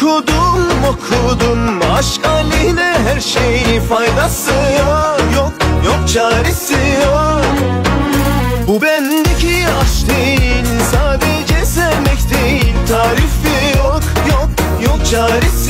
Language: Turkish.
Okudum okudum aşk haline her şeyi faydası yok. Yok yok çaresi yok. Bu bendeki aşk değil. Sadece sevmek değil Tarifi yok. Yok yok çaresi